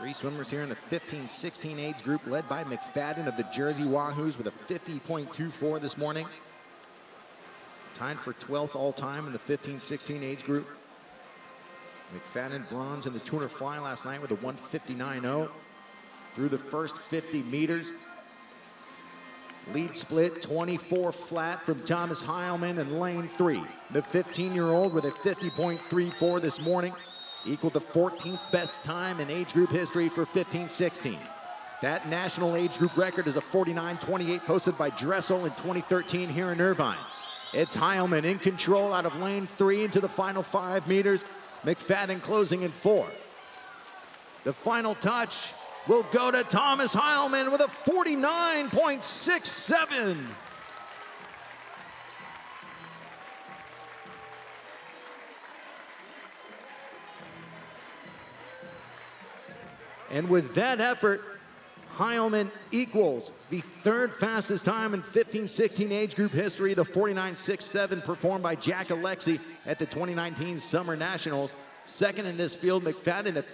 Three swimmers here in the 15-16 age group led by McFadden of the Jersey Wahoos with a 50.24 this morning. Tied for 12th all time in the 15-16 age group. McFadden bronze in the 200 fly last night with a 159.0 through the first 50 meters. Lead split 24 flat from Thomas Heilman in lane three. The 15-year-old with a 50.34 this morning equaled the 14th best time in age group history for 15-16. That national age group record is a 49-28 posted by Dressel in 2013 here in Irvine. It's Heilman in control out of lane three into the final five meters. McFadden closing in four. The final touch will go to Thomas Heilman with a 49.67. And with that effort, Heilman equals the third fastest time in 15-16 age group history, the 49.67 performed by Jack Alexy at the 2019 Summer Nationals. Second in this field, McFadden at